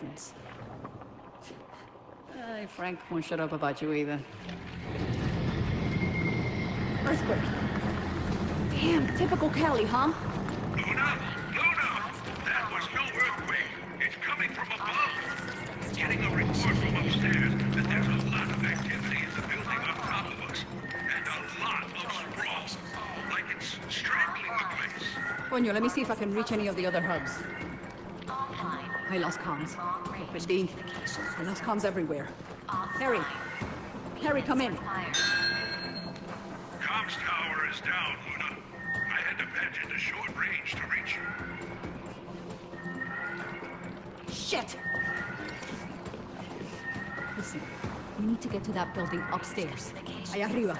difference. Uh, Frank won't shut up about you either. Earthquake. Damn, typical Kelly, huh? Luna! Luna! That was no earthquake. It's coming from above. Getting a report from upstairs that there's a lot of activity in the building on top of us. And a lot of sprawl. Like it's strangling the place. Coño, let me see if I can reach any of the other hubs. I lost comms. Christine, I lost comms everywhere. Harry! Harry, come in. Comms tower is down, Luna. I had to patch into short range to reach you. Shit! Listen, we need to get to that building upstairs. Allá arriba.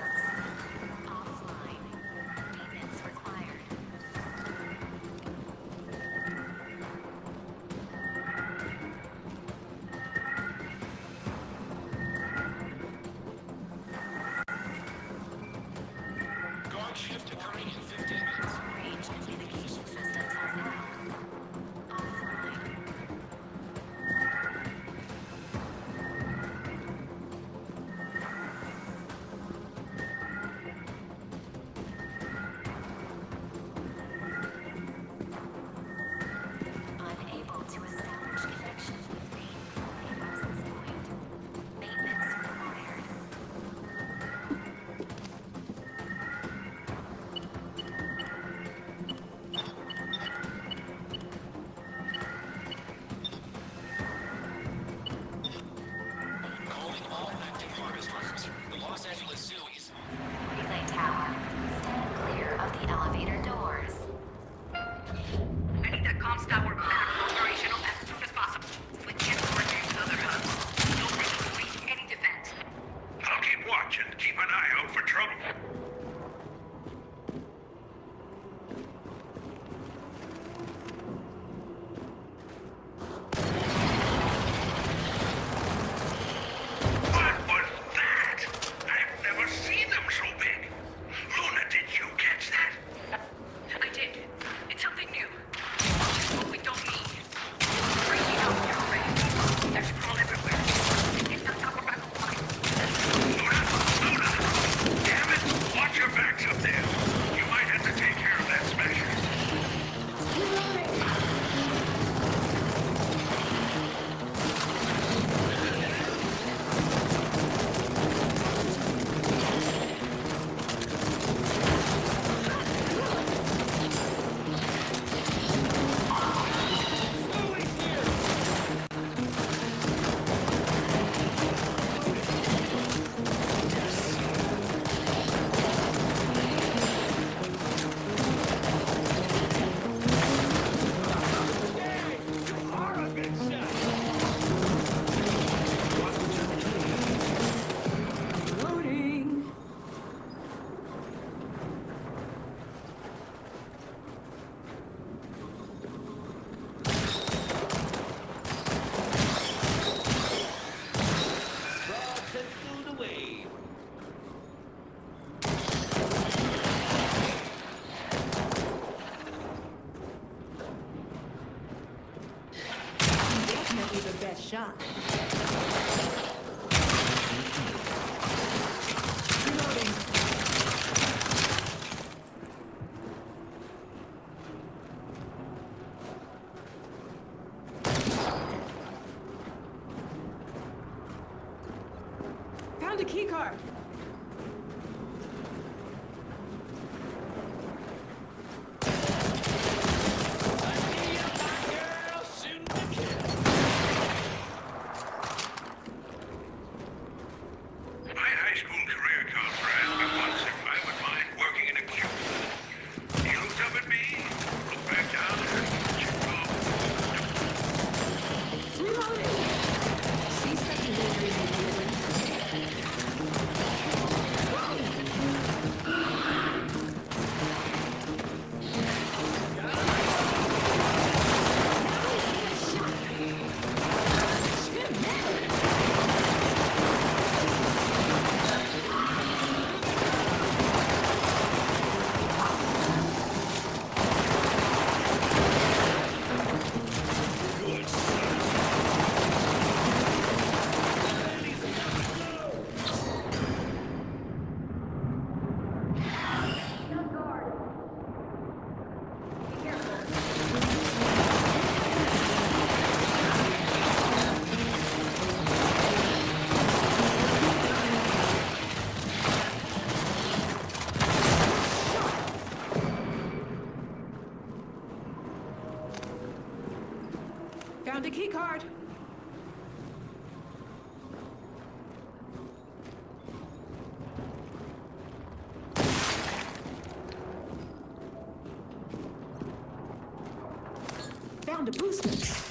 Booster.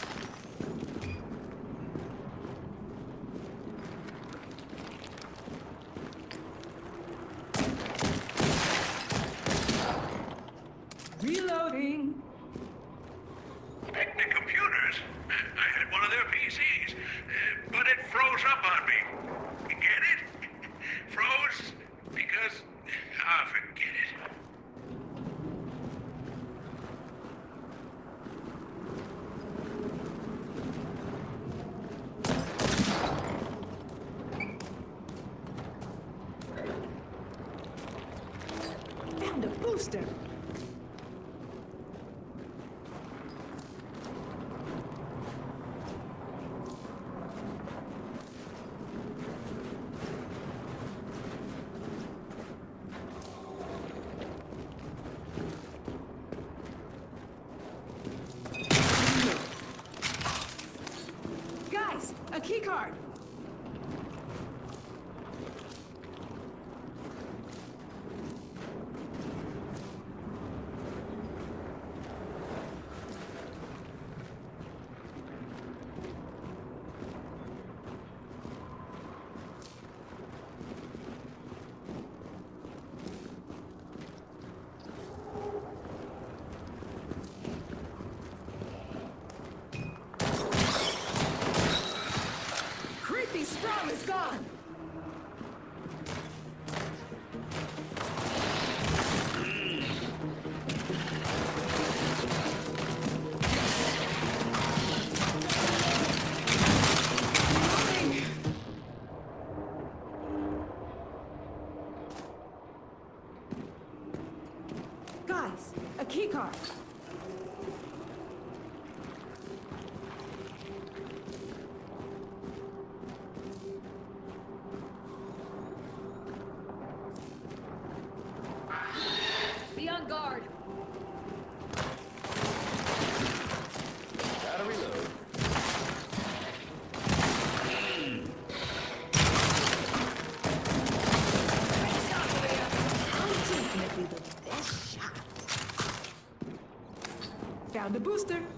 Found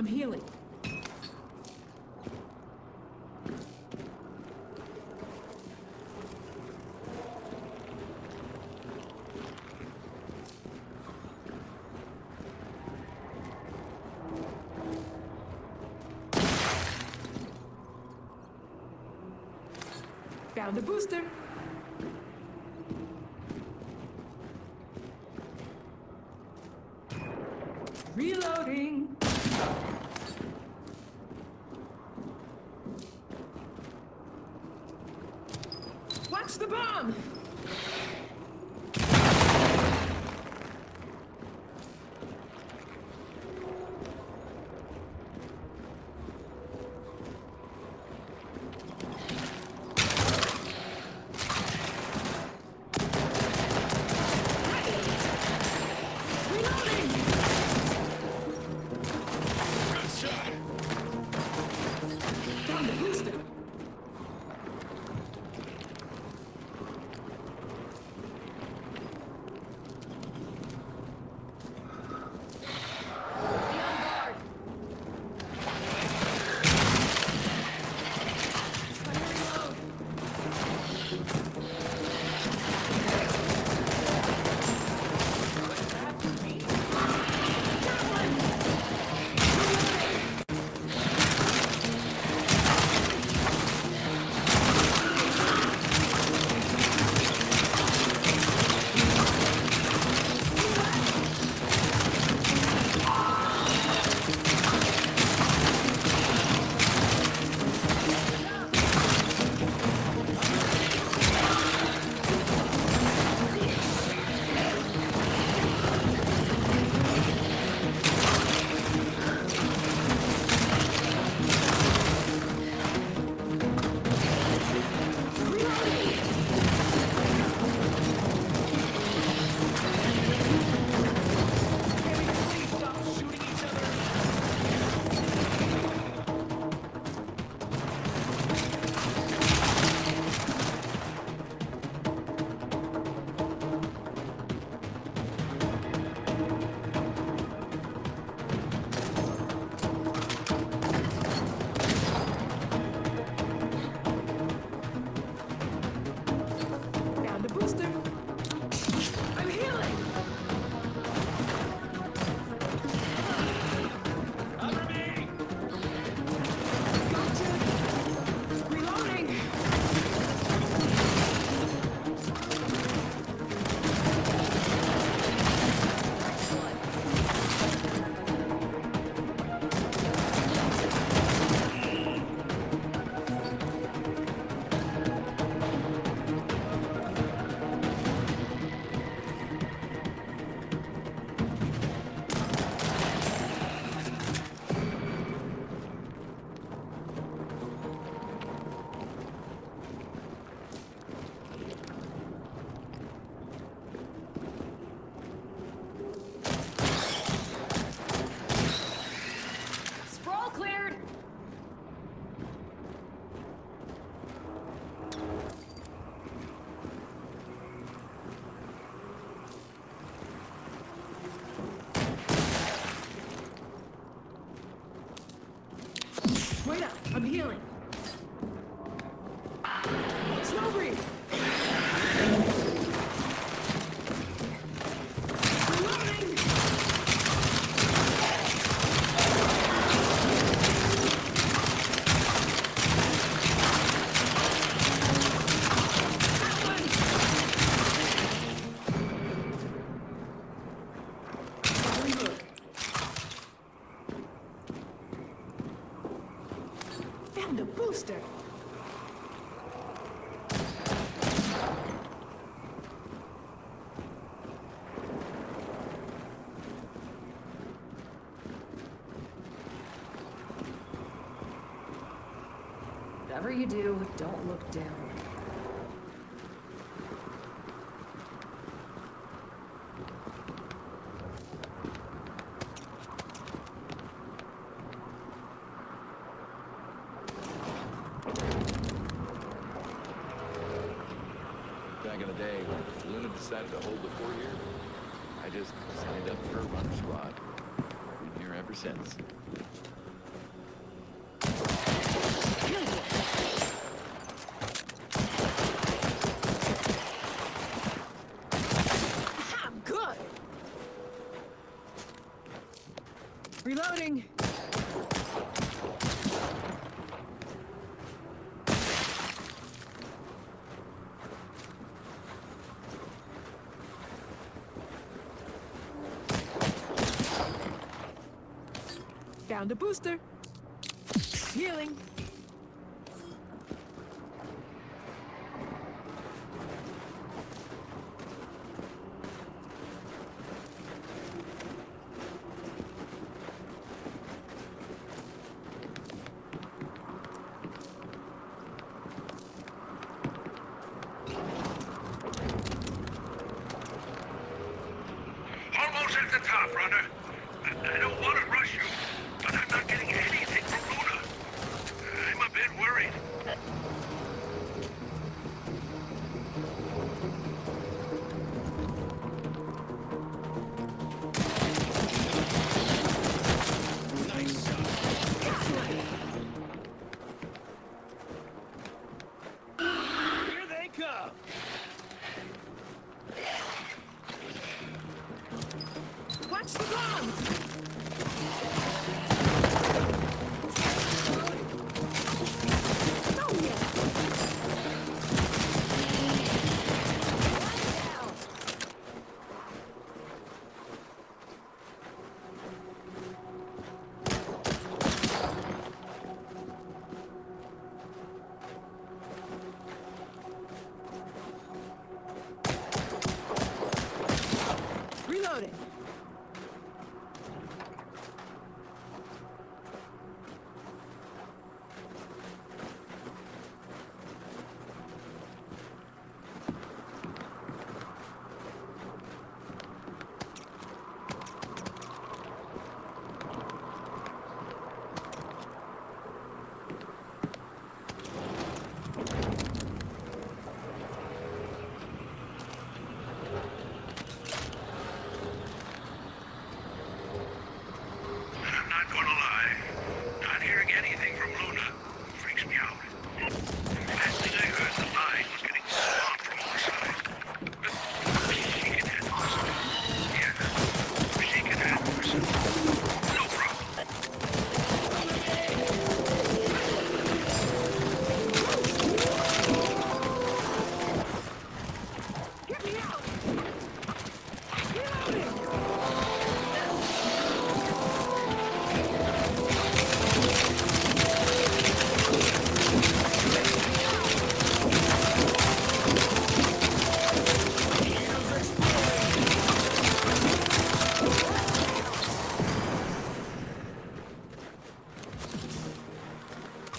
I'm healing. Found a booster. Reloading. Watch the bomb! Whatever you do, don't look down. Found a booster. Healing.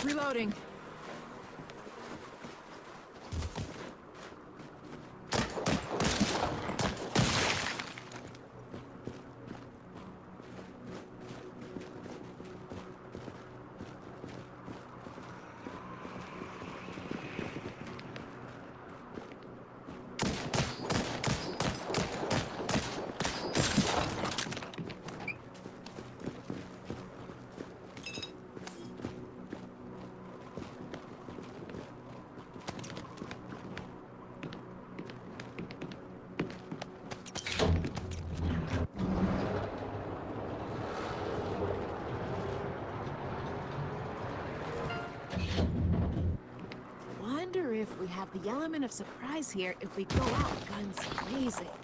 Reloading. element of surprise here if we go out guns blazing.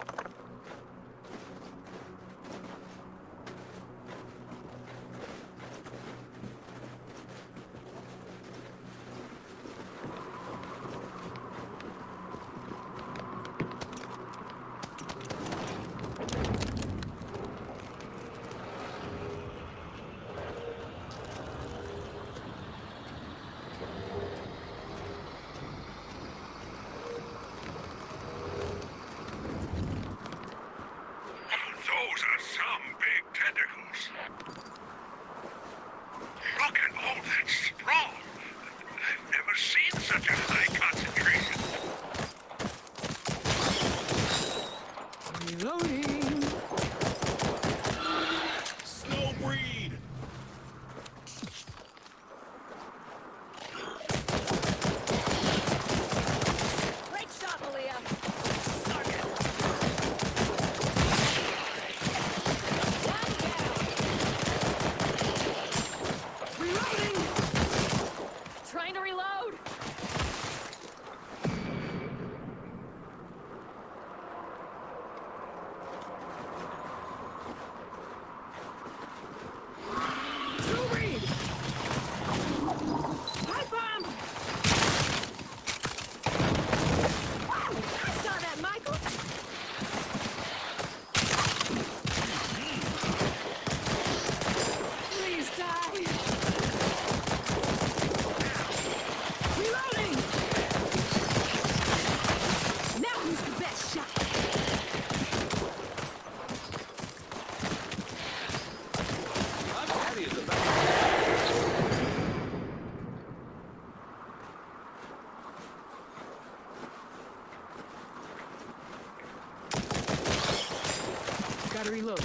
To reload.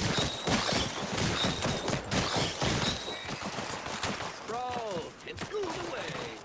Sprawl, tentacles away.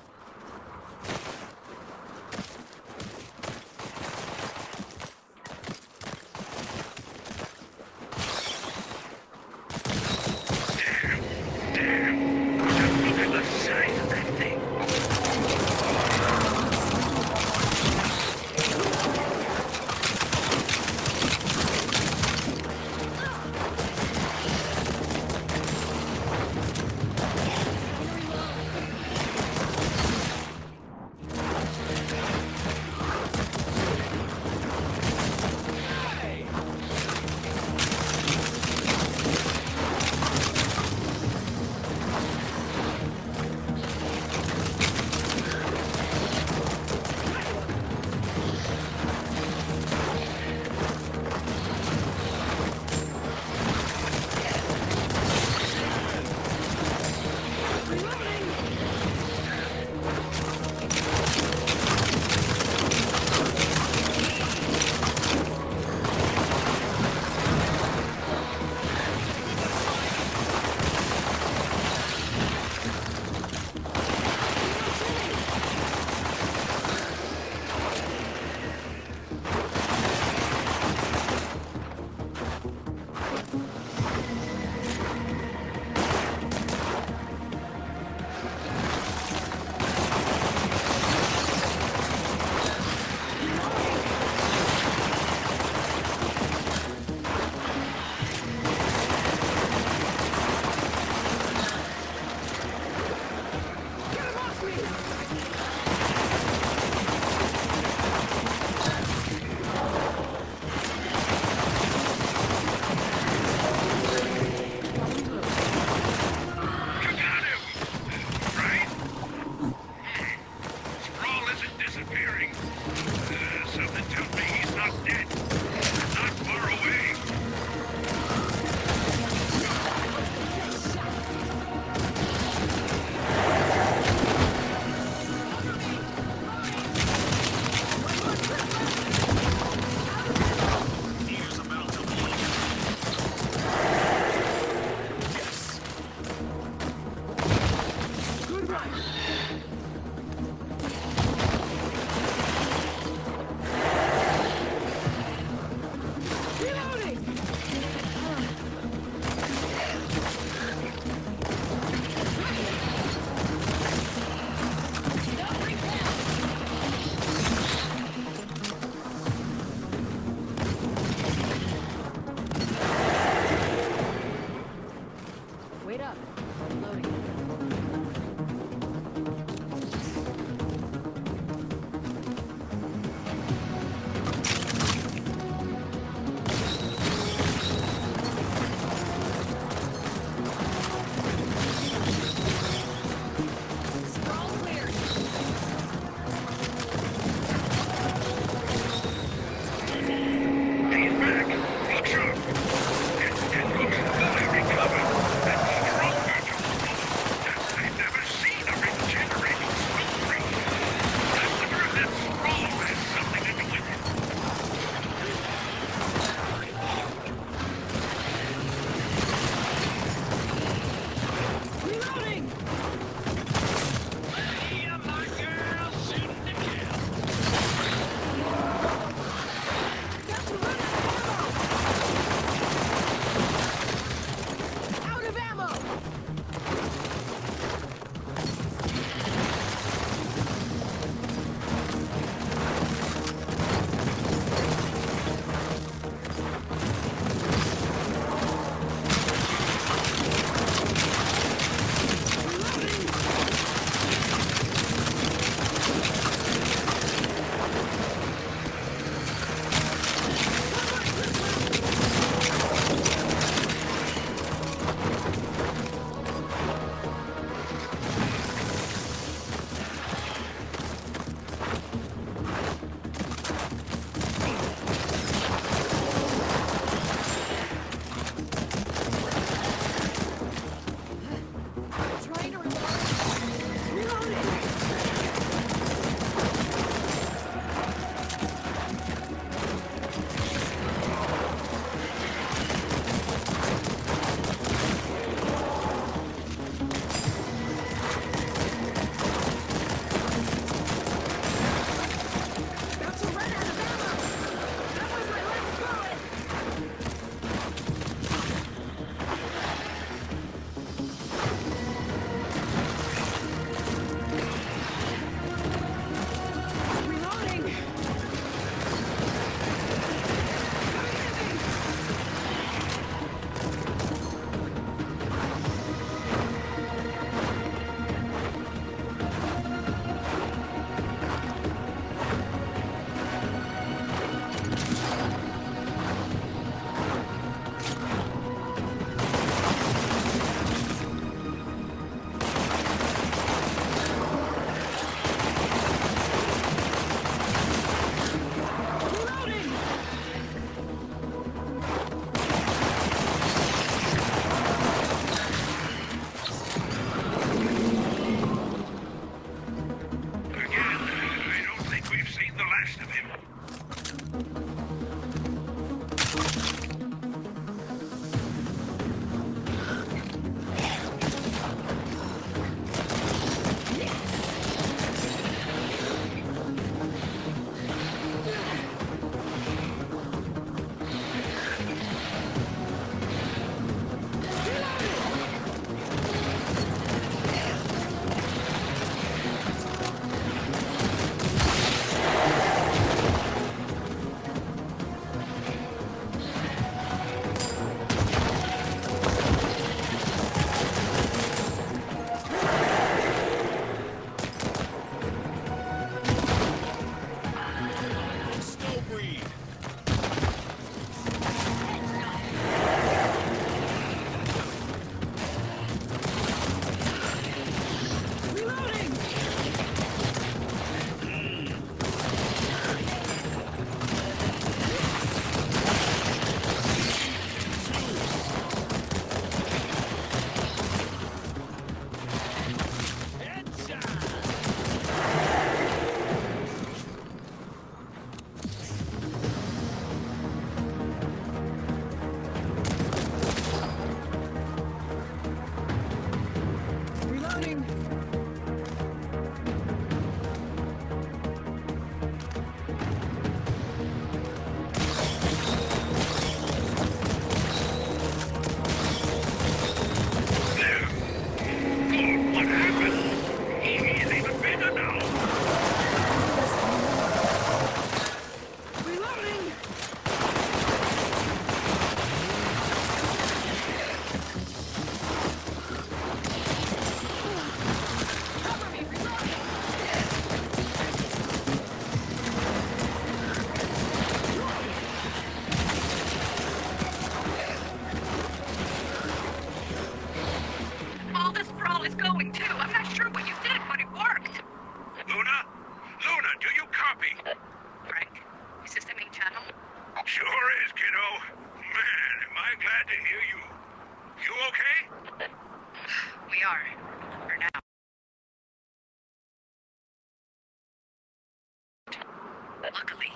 Luckily,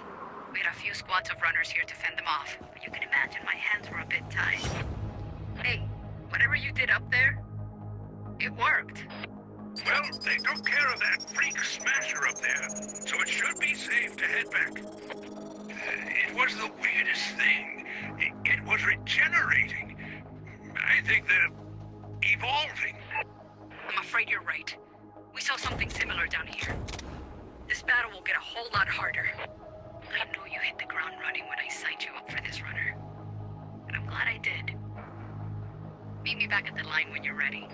we had a few squads of runners here to fend them off. But you can imagine my hands were a bit tied. Hey, whatever you did up there, it worked. Well, they took care of that freak smasher up there, so it should be safe to head back. Uh, It was the weirdest thing. It, it was regenerating. I think they're evolving. I'm afraid you're right. We saw something similar down here. This battle will get a whole lot harder. I know you hit the ground running when I signed you up for this runner. And I'm glad I did. Meet me back at the line when you're ready.